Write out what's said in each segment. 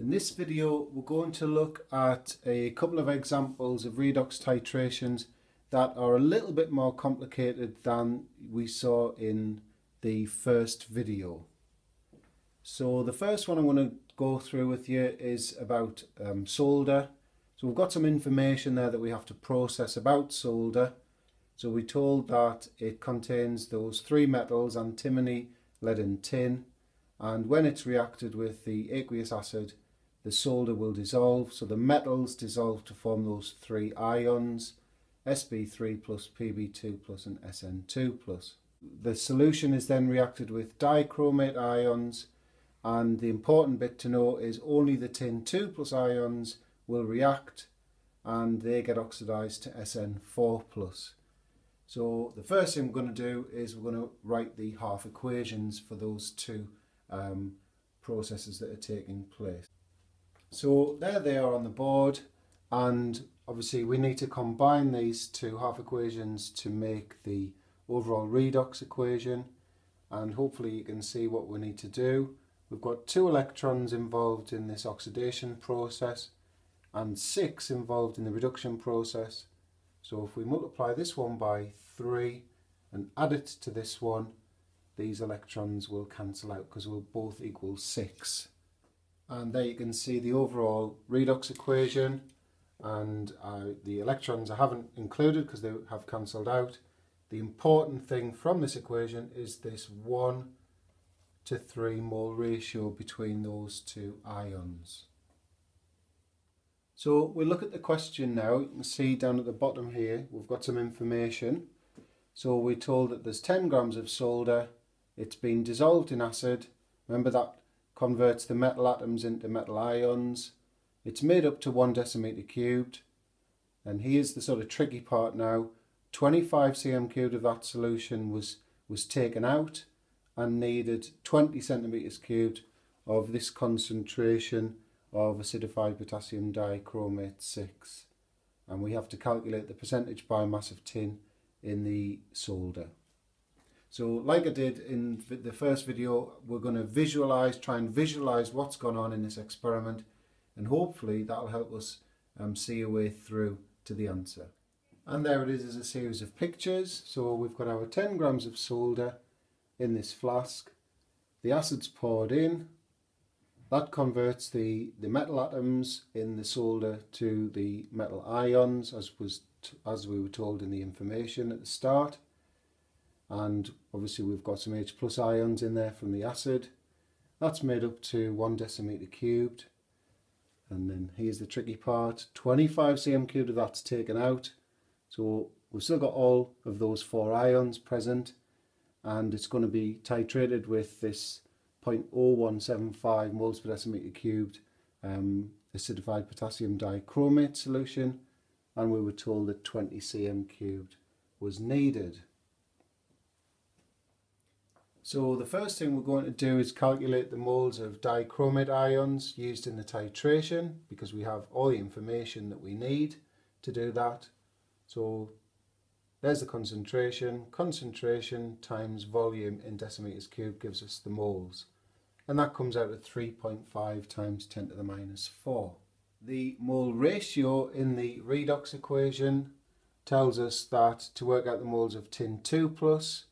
In this video we're going to look at a couple of examples of redox titrations that are a little bit more complicated than we saw in the first video. So the first one I'm going to go through with you is about um, solder. So we've got some information there that we have to process about solder. So we're told that it contains those three metals, antimony, lead and tin. And when it's reacted with the aqueous acid, the solder will dissolve. So the metals dissolve to form those three ions, Sb3 plus, Pb2 plus and Sn2 plus. The solution is then reacted with dichromate ions and the important bit to know is only the tin 2 plus ions will react and they get oxidized to SN4 plus. So the first thing we're going to do is we're going to write the half equations for those two um, processes that are taking place. So there they are on the board and obviously we need to combine these two half equations to make the overall redox equation and hopefully you can see what we need to do. We've got two electrons involved in this oxidation process and six involved in the reduction process. So if we multiply this one by 3 and add it to this one, these electrons will cancel out because we'll both equal 6. And there you can see the overall redox equation and uh, the electrons I haven't included because they have cancelled out. The important thing from this equation is this 1 to 3 mole ratio between those two ions. So we'll look at the question now. You can see down at the bottom here we've got some information. So we're told that there's 10 grams of solder. It's been dissolved in acid. Remember that converts the metal atoms into metal ions. It's made up to 1 decimeter cubed. And here's the sort of tricky part now. 25 cm cubed of that solution was, was taken out and needed 20 centimeters cubed of this concentration of acidified potassium dichromate 6 and we have to calculate the percentage by mass of tin in the solder. So like I did in the first video, we're going to visualize, try and visualize what's gone on in this experiment and hopefully that'll help us um, see a way through to the answer. And there it is as a series of pictures. So we've got our 10 grams of solder in this flask. The acid's poured in. That converts the, the metal atoms in the solder to the metal ions as was as we were told in the information at the start. And obviously we've got some H plus ions in there from the acid. That's made up to one decimeter cubed. And then here's the tricky part. 25 cm cubed of that's taken out. So we've still got all of those four ions present and it's going to be titrated with this 0.0175 moles per decimeter cubed um, acidified potassium dichromate solution and we were told that 20 cm cubed was needed. So the first thing we're going to do is calculate the moles of dichromate ions used in the titration because we have all the information that we need to do that. So there's the concentration. Concentration times volume in decimeters cubed gives us the moles. And that comes out at 3.5 times 10 to the minus 4. The mole ratio in the redox equation tells us that to work out the moles of tin 2 plus,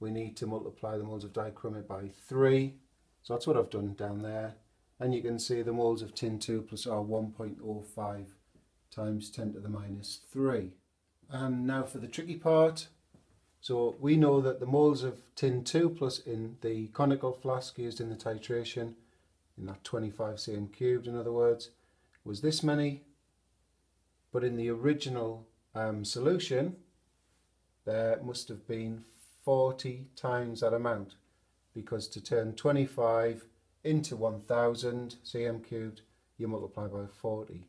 we need to multiply the moles of dichromate by 3. So that's what I've done down there. And you can see the moles of tin 2 plus are 1.05 times 10 to the minus 3. And now for the tricky part. So we know that the moles of tin 2 plus in the conical flask used in the titration, in that 25 cm cubed in other words, was this many. But in the original um, solution, there must have been 40 times that amount because to turn 25 into 1000 cm cubed, you multiply by 40.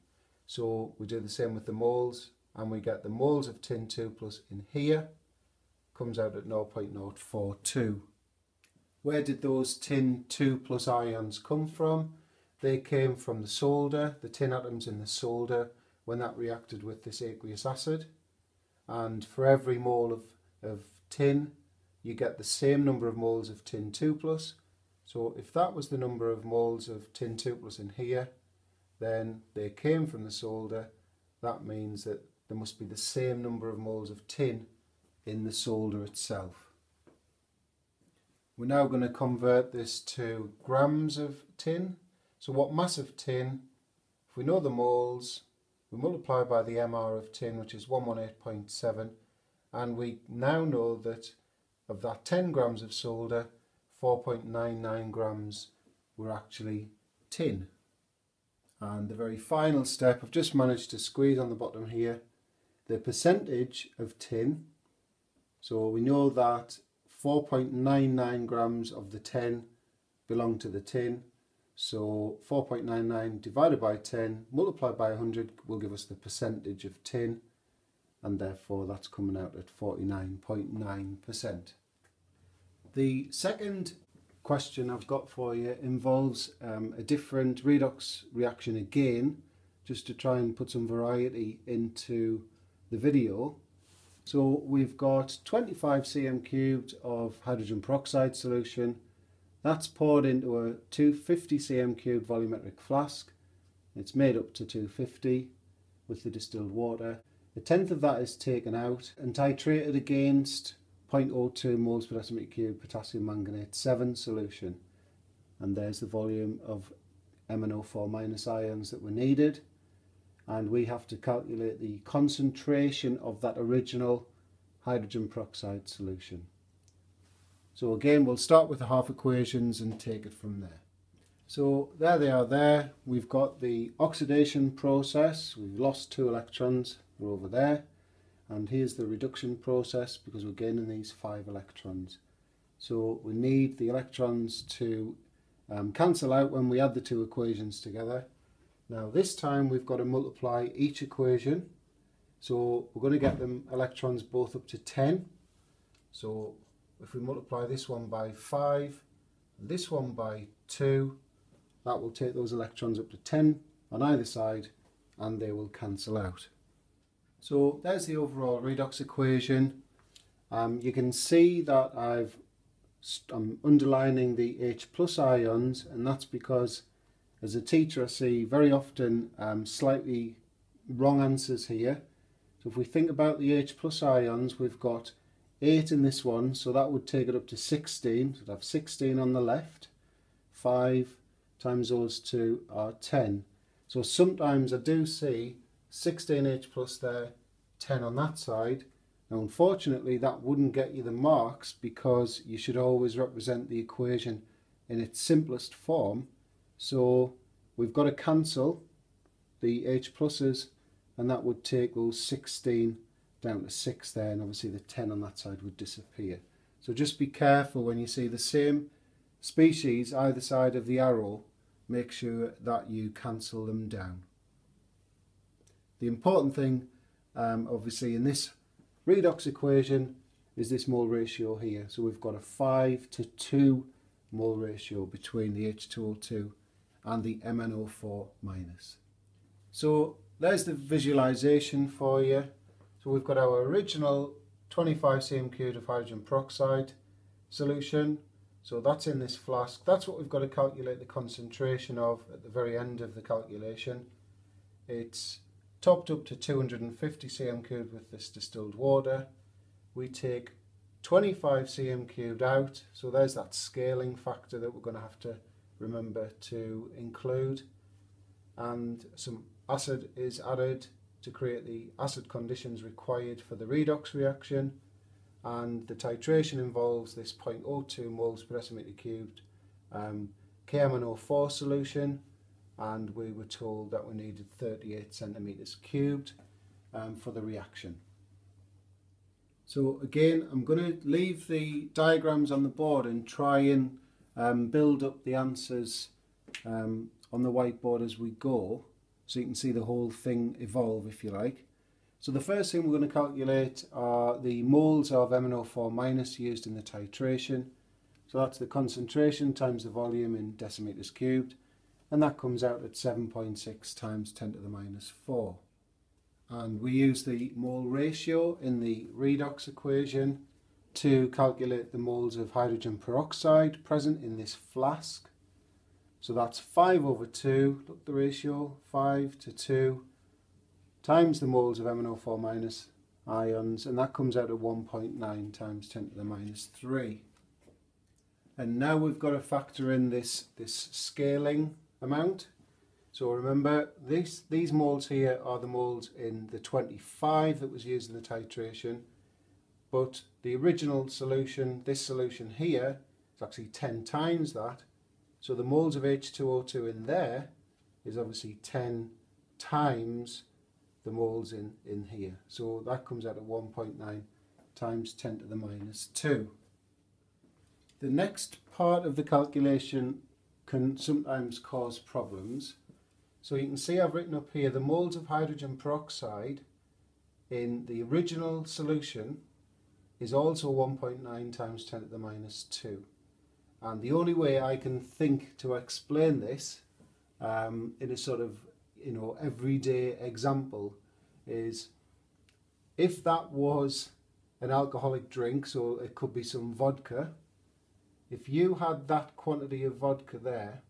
So we do the same with the moles and we get the moles of tin 2 plus in here comes out at 0.042. Where did those tin 2 plus ions come from? They came from the solder, the tin atoms in the solder when that reacted with this aqueous acid and for every mole of, of tin you get the same number of moles of tin 2 plus So if that was the number of moles of tin 2 plus in here, then they came from the solder. That means that there must be the same number of moles of tin in the solder itself. We're now going to convert this to grams of tin. So what mass of tin, if we know the moles, we multiply by the MR of tin, which is 118.7, and we now know that of that 10 grams of solder, 4.99 grams were actually tin. And the very final step, I've just managed to squeeze on the bottom here the percentage of tin. So we know that 4.99 grams of the 10 belong to the tin. So 4.99 divided by 10 multiplied by 100 will give us the percentage of tin and therefore that's coming out at 49.9%. The second question I've got for you involves um, a different redox reaction again, just to try and put some variety into the video. So we've got 25 cm cubed of hydrogen peroxide solution. That's poured into a 250 cm cubed volumetric flask. It's made up to 250 with the distilled water. A tenth of that is taken out and titrated against 0.02 moles per decimeter cube potassium manganate 7 solution. And there's the volume of MnO4 minus ions that were needed. And we have to calculate the concentration of that original hydrogen peroxide solution. So again, we'll start with the half equations and take it from there. So there they are there. We've got the oxidation process. We've lost two electrons. They're over there and here's the reduction process because we're gaining these five electrons. So we need the electrons to um, cancel out when we add the two equations together. Now this time we've got to multiply each equation. So we're going to get them electrons both up to 10 so if we multiply this one by 5 this one by 2 that will take those electrons up to 10 on either side and they will cancel out so there's the overall redox equation. Um, you can see that I've I'm underlining the H plus ions and that's because as a teacher I see very often um, slightly wrong answers here. So if we think about the H plus ions we've got 8 in this one so that would take it up to 16. So I'd have 16 on the left. 5 times those two are 10. So sometimes I do see 16H plus there, 10 on that side. Now unfortunately that wouldn't get you the marks because you should always represent the equation in its simplest form. So we've got to cancel the H pluses and that would take those 16 down to 6 there and obviously the 10 on that side would disappear. So just be careful when you see the same species either side of the arrow, make sure that you cancel them down. The important thing, um, obviously, in this redox equation is this mole ratio here. So we've got a 5 to 2 mole ratio between the H2O2 and the MnO4 minus. So there's the visualization for you. So we've got our original 25 cm cubed of hydrogen peroxide solution. So that's in this flask. That's what we've got to calculate the concentration of at the very end of the calculation. It's topped up to 250 cm cubed with this distilled water. We take 25 cm cubed out, so there's that scaling factor that we're going to have to remember to include. And some acid is added to create the acid conditions required for the redox reaction. And the titration involves this 0.02 moles per decimeter cubed um, KMNO4 solution and we were told that we needed 38 centimeters cubed um, for the reaction. So again, I'm going to leave the diagrams on the board and try and um, build up the answers um, on the whiteboard as we go, so you can see the whole thing evolve if you like. So the first thing we're going to calculate are the moles of MnO4 minus used in the titration. So that's the concentration times the volume in decimeters cubed and that comes out at 7.6 times 10 to the minus 4. And we use the mole ratio in the redox equation to calculate the moles of hydrogen peroxide present in this flask. So that's 5 over 2, look at the ratio, 5 to 2, times the moles of MnO4 minus ions, and that comes out at 1.9 times 10 to the minus 3. And now we've got to factor in this, this scaling amount. So remember, these, these moles here are the moles in the 25 that was used in the titration, but the original solution, this solution here, is actually 10 times that. So the moles of H2O2 in there is obviously 10 times the moles in, in here. So that comes out at 1.9 times 10 to the minus 2. The next part of the calculation can sometimes cause problems. So you can see I've written up here the moles of hydrogen peroxide in the original solution is also 1.9 times 10 to the minus 2. And the only way I can think to explain this um, in a sort of you know everyday example is if that was an alcoholic drink, so it could be some vodka, if you had that quantity of vodka there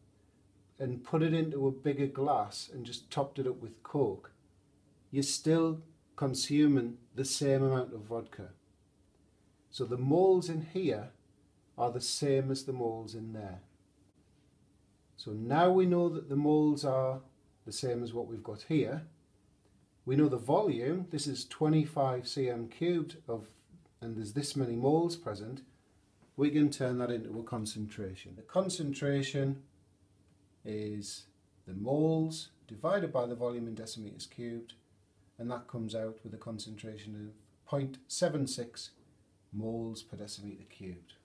and put it into a bigger glass and just topped it up with Coke, you're still consuming the same amount of vodka. So the moles in here are the same as the moles in there. So now we know that the moles are the same as what we've got here. We know the volume, this is 25 cm cubed of, and there's this many moles present. We can turn that into a concentration. The concentration is the moles divided by the volume in decimeters cubed, and that comes out with a concentration of 0.76 moles per decimeter cubed.